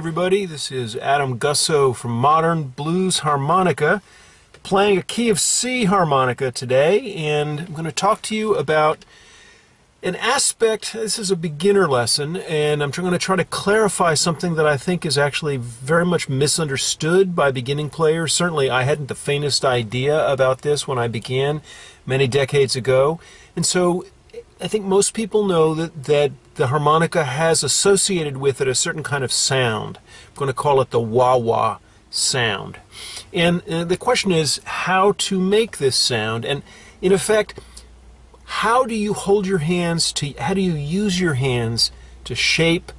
everybody, this is Adam Gussow from Modern Blues Harmonica, playing a key of C harmonica today, and I'm going to talk to you about an aspect. This is a beginner lesson, and I'm going to try to clarify something that I think is actually very much misunderstood by beginning players. Certainly, I hadn't the faintest idea about this when I began many decades ago, and so I think most people know that, that the harmonica has associated with it a certain kind of sound. I'm going to call it the wah wah sound. And uh, the question is how to make this sound. And in effect, how do you hold your hands to, how do you use your hands to shape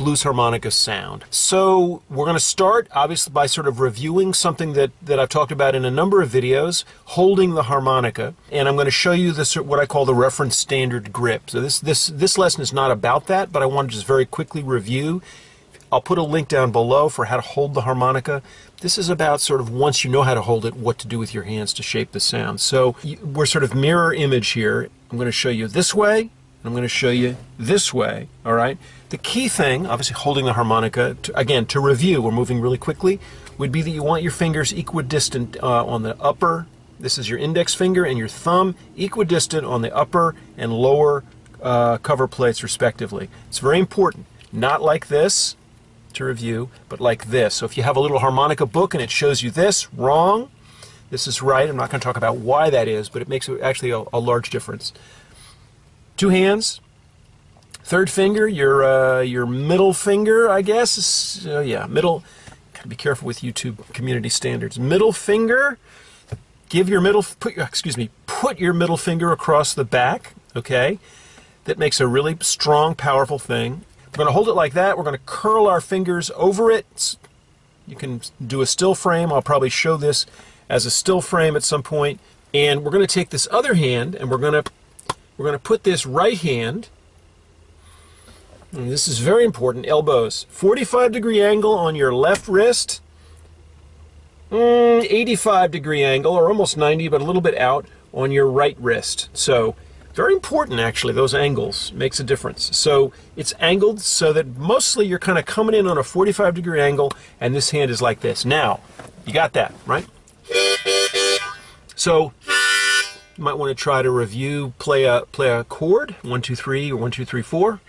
blues harmonica sound. So we're going to start obviously by sort of reviewing something that, that I've talked about in a number of videos, holding the harmonica, and I'm going to show you this what I call the reference standard grip. So this this this lesson is not about that, but I want to just very quickly review. I'll put a link down below for how to hold the harmonica. This is about sort of once you know how to hold it, what to do with your hands to shape the sound. So we're sort of mirror image here. I'm going to show you this way, I'm going to show you this way, all right? The key thing, obviously holding the harmonica, to, again, to review, we're moving really quickly, would be that you want your fingers equidistant uh, on the upper, this is your index finger, and your thumb equidistant on the upper and lower uh, cover plates respectively. It's very important. Not like this, to review, but like this. So if you have a little harmonica book and it shows you this, wrong. This is right. I'm not going to talk about why that is, but it makes actually a, a large difference. Two hands. Third finger, your uh, your middle finger, I guess. Uh, yeah, middle. Gotta be careful with YouTube community standards. Middle finger. Give your middle. Put your excuse me. Put your middle finger across the back. Okay, that makes a really strong, powerful thing. We're going to hold it like that. We're going to curl our fingers over it. You can do a still frame. I'll probably show this as a still frame at some point. And we're going to take this other hand and we're going to we're going to put this right hand, and this is very important, elbows, 45 degree angle on your left wrist, mm, 85 degree angle, or almost 90, but a little bit out on your right wrist. So very important actually those angles. Makes a difference. So it's angled so that mostly you're kind of coming in on a 45 degree angle and this hand is like this. Now you got that right? So you might want to try to review, play a play a chord, one, two, three, or one, two, three, four.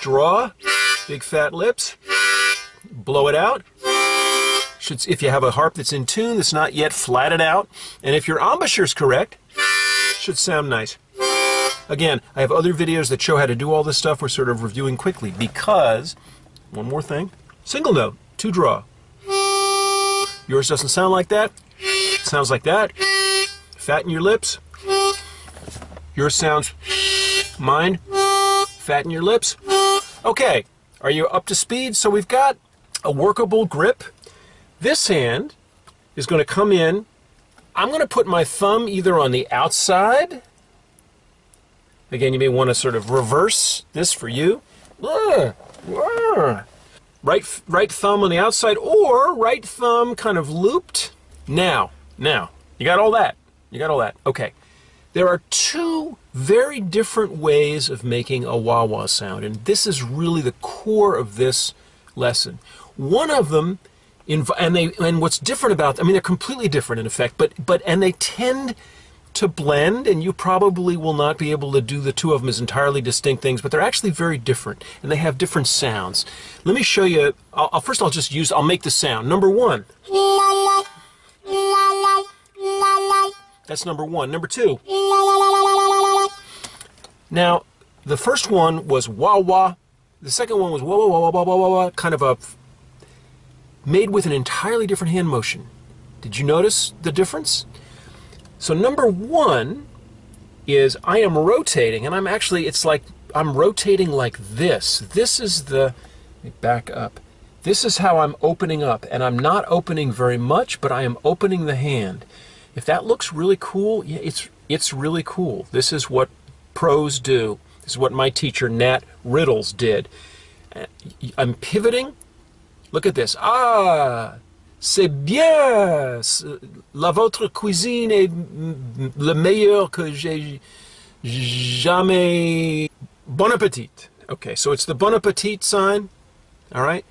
Draw, big fat lips. Blow it out. Should, if you have a harp that's in tune, that's not yet flatted out, and if your embouchure is correct, should sound nice. Again, I have other videos that show how to do all this stuff. We're sort of reviewing quickly because, one more thing, single note, two draw. Yours doesn't sound like that. It sounds like that. Fatten your lips. Your sounds mine. Fatten your lips. Okay, are you up to speed? So we've got a workable grip. This hand is going to come in. I'm going to put my thumb either on the outside. Again, you may want to sort of reverse this for you. Right, right thumb on the outside or right thumb kind of looped. Now, now, you got all that. You got all that? Okay. There are two very different ways of making a wah wah sound, and this is really the core of this lesson. One of them, and they, and what's different about, I mean, they're completely different in effect, but but and they tend to blend, and you probably will not be able to do the two of them as entirely distinct things, but they're actually very different, and they have different sounds. Let me show you. I'll, first, I'll just use. I'll make the sound. Number one. That's number one. Number two. Now, the first one was wah wah. The second one was wah wah wah wah wah wah wah, kind of a made with an entirely different hand motion. Did you notice the difference? So number one is I am rotating, and I'm actually, it's like I'm rotating like this. This is the, back up. This is how I'm opening up, and I'm not opening very much, but I am opening the hand. If that looks really cool, yeah, it's it's really cool. This is what pros do. This is what my teacher Nat Riddles did. Uh, I'm pivoting. Look at this. Ah, c'est bien. La votre cuisine est le meilleur que j'ai jamais. Bon appetit. Okay, so it's the bon appetit sign. All right.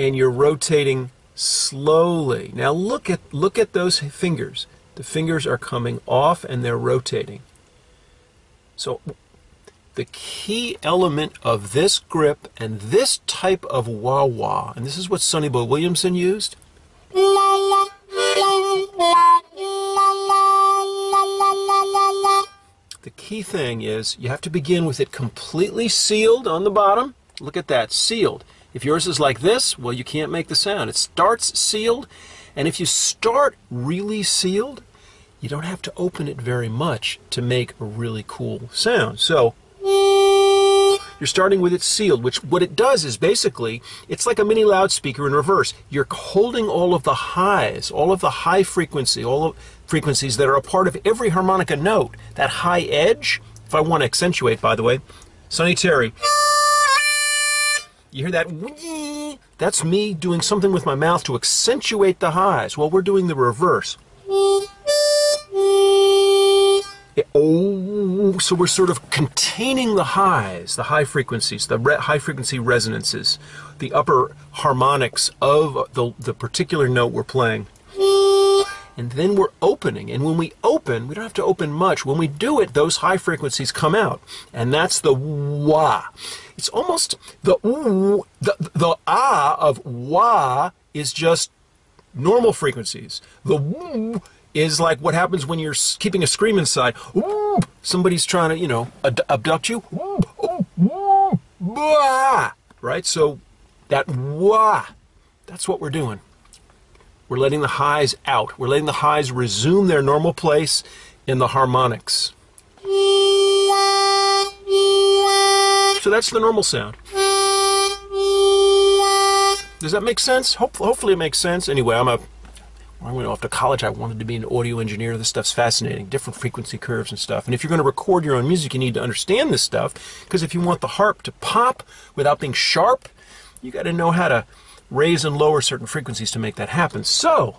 and you're rotating slowly. Now look at look at those fingers. The fingers are coming off and they're rotating. So the key element of this grip and this type of wah wah, and this is what Sonny Boy Williamson used. The key thing is you have to begin with it completely sealed on the bottom. Look at that, sealed. If yours is like this, well, you can't make the sound. It starts sealed, and if you start really sealed, you don't have to open it very much to make a really cool sound. So, you're starting with it sealed, which what it does is basically, it's like a mini loudspeaker in reverse. You're holding all of the highs, all of the high frequency, all of frequencies that are a part of every harmonica note. That high edge, if I want to accentuate, by the way, Sonny Terry. You hear that? That's me doing something with my mouth to accentuate the highs. Well, we're doing the reverse. Oh, so we're sort of containing the highs, the high frequencies, the high frequency resonances, the upper harmonics of the, the particular note we're playing. And then we're opening. And when we open, we don't have to open much. When we do it, those high frequencies come out. And that's the wah. It's almost the ooh, the, the ah of wah is just normal frequencies. The woo is like what happens when you're keeping a scream inside. Ooh, somebody's trying to, you know, ad- abduct you. Ooh, ooh, ooh, wah, right? So that wah, that's what we're doing. We're letting the highs out. We're letting the highs resume their normal place in the harmonics. So that's the normal sound. Does that make sense? Hopefully, it makes sense. Anyway, I'm a I went off to college. I wanted to be an audio engineer. This stuff's fascinating, different frequency curves and stuff. And if you're going to record your own music, you need to understand this stuff because if you want the harp to pop without being sharp, you got to know how to raise and lower certain frequencies to make that happen. So,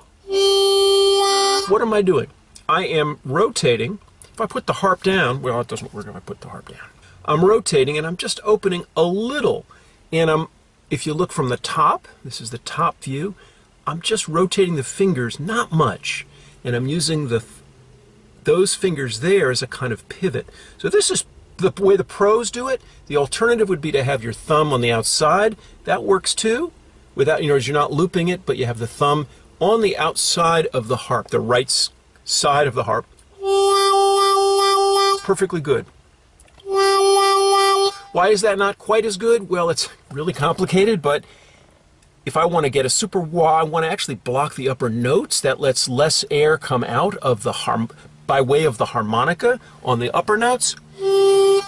what am I doing? I am rotating. If I put the harp down, well, it doesn't work if I put the harp down. I'm rotating and I'm just opening a little. And I'm, if you look from the top, this is the top view, I'm just rotating the fingers, not much. And I'm using the those fingers there as a kind of pivot. So this is the way the pros do it. The alternative would be to have your thumb on the outside. That works too. Without, you know, as you're not looping it, but you have the thumb on the outside of the harp, the right side of the harp. Perfectly good. Why is that not quite as good? Well, it's really complicated, but if I want to get a super wah, I want to actually block the upper notes. That lets less air come out of the harm by way of the harmonica on the upper notes.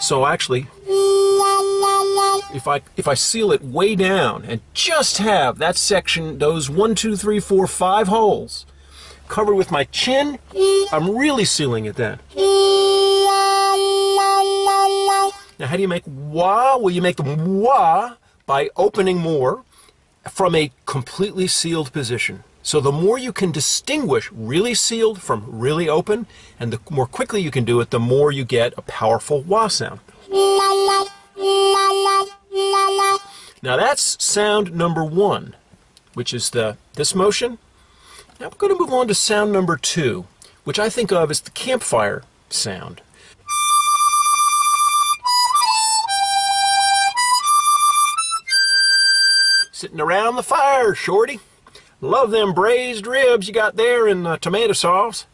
So actually, if I if I seal it way down and just have that section, those one, two, three, four, five holes covered with my chin, I'm really sealing it then. Now, how do you make wah? Well, you make the wah by opening more from a completely sealed position. So the more you can distinguish really sealed from really open, and the more quickly you can do it, the more you get a powerful wah sound. Now that's sound number one, which is the this motion. Now we're going to move on to sound number two, which I think of as the campfire sound. Sitting around the fire, Shorty. Love them braised ribs you got there in the tomato sauce.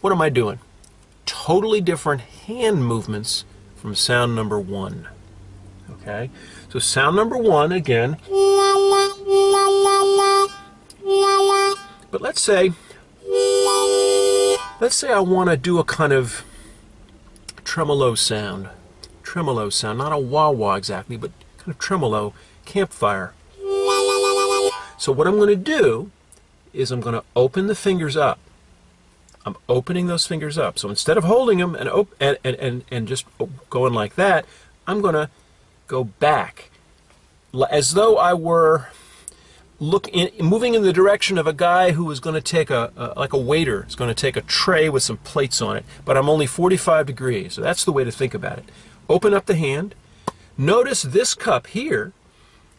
What am I doing? Totally different hand movements from sound number one. Okay, so sound number one again. But let's say, let's say I want to do a kind of tremolo sound tremolo sound, not a wah wah exactly, but kind of tremolo campfire. So what I'm going to do is I'm going to open the fingers up. I'm opening those fingers up. So instead of holding them and, and, and, and just going like that, I'm going to go back as though I were look in, moving in the direction of a guy who is going to take a, a like a waiter is going to take a tray with some plates on it but i'm only 45 degrees so that's the way to think about it open up the hand Notice this cup here,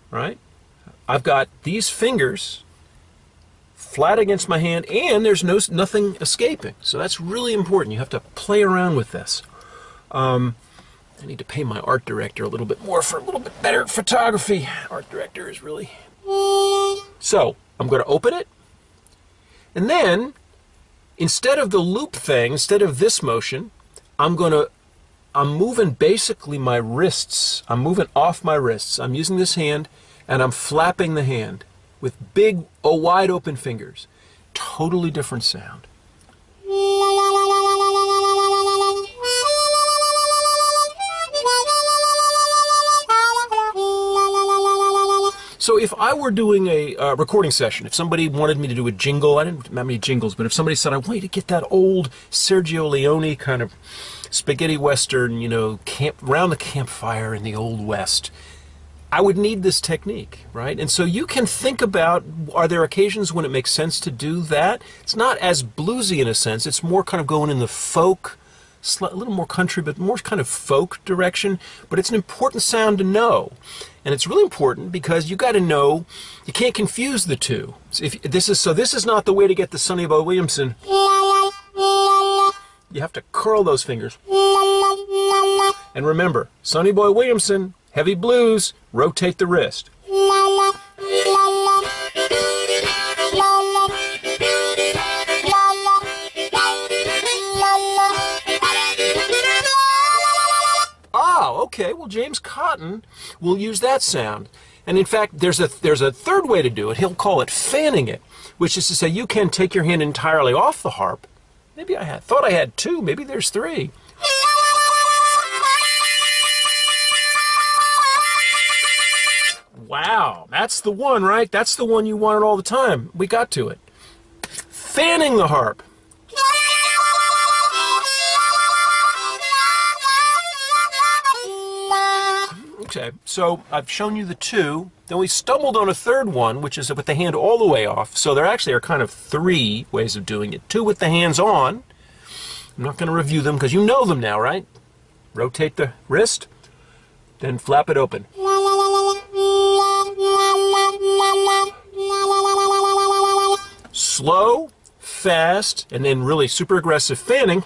right? I've got these fingers flat against my hand and there's no nothing escaping. So that's really important. You have to play around with this. Um, I need to pay my art director a little bit more for a little bit better photography. Art director is really... So, I'm going to open it. And then, instead of the loop thing, instead of this motion, I'm going to... I'm moving basically my wrists. I'm moving off my wrists. I'm using this hand, and I'm flapping the hand with big, oh, wide open fingers. Totally different sound. So if I were doing a uh, recording session, if somebody wanted me to do a jingle, I didn't have many jingles, but if somebody said I want you to get that old Sergio Leone kind of spaghetti western, you know, camp around the campfire in the old west, I would need this technique, right? And so you can think about are there occasions when it makes sense to do that? It's not as bluesy in a sense, it's more kind of going in the folk a little more country, but more kind of folk direction. But it's an important sound to know. And it's really important because you got to know, you can't confuse the two. So, if this is, so this is not the way to get the Sonny Boy Williamson. You have to curl those fingers. And remember, Sonny Boy Williamson, heavy blues, rotate the wrist. Oh, okay, well, James Cotton will use that sound. And in fact, there's a, there's a third way to do it. He'll call it fanning it, which is to say you can take your hand entirely off the harp. Maybe I had, thought I had two, maybe there's three. Wow, that's the one, right? That's the one you wanted all the time. We got to it. Fanning the harp. Okay, so I've shown you the two. Then we stumbled on a third one, which is with the hand all the way off. So there actually are kind of three ways of doing it. Two with the hands on. I'm not going to review them because you know them now, right? Rotate the wrist, then flap it open. Slow, fast, and then really super aggressive fanning.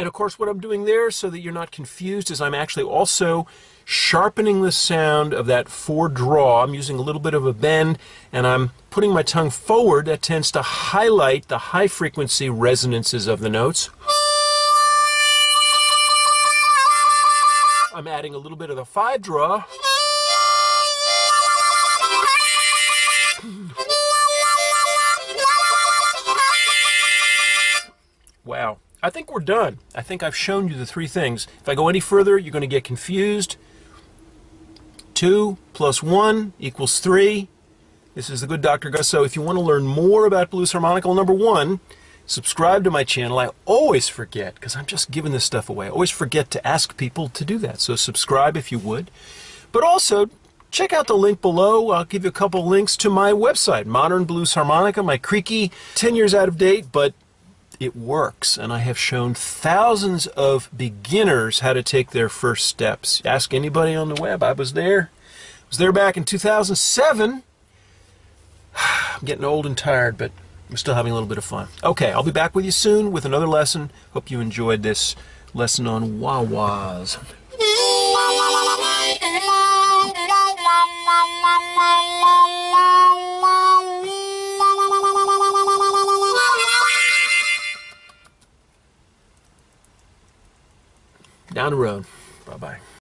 And of course, what I'm doing there, so that you're not confused, is I'm actually also sharpening the sound of that four draw. I'm using a little bit of a bend, and I'm putting my tongue forward. That tends to highlight the high frequency resonances of the notes. I'm adding a little bit of the five draw. I think we're done. I think I've shown you the three things. If I go any further, you're going to get confused. 2 plus 1 equals 3. This is the good Dr. Gus. So if you want to learn more about blues harmonica, number one, subscribe to my channel. I always forget, because I'm just giving this stuff away, I always forget to ask people to do that. So subscribe if you would. But also, check out the link below. I'll give you a couple links to my website, Modern Blues Harmonica, my creaky, 10 years out of date, but it works. And I have shown thousands of beginners how to take their first steps. Ask anybody on the web. I was there. I was there back in 2007. I'm getting old and tired, but I'm still having a little bit of fun. Okay, I'll be back with you soon with another lesson. Hope you enjoyed this lesson on wah-wahs. Down the road. Bye bye.